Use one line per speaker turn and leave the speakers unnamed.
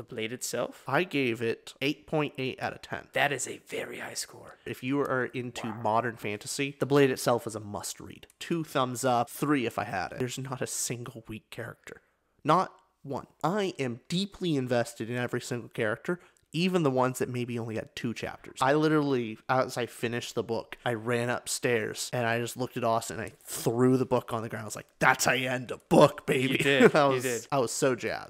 The blade itself?
I gave it 8.8 out of 10.
That is a very high score.
If you are into modern fantasy, The Blade itself is a must read. Two thumbs up, three if I had it. There's not a single weak character. Not one. I am deeply invested in every single character, even the ones that maybe only got two chapters. I literally, as I finished the book, I ran upstairs and I just looked at Austin and I threw the book on the ground. I was like, that's how you end a book, baby.
You did,
I
you did.
I was so jazzed.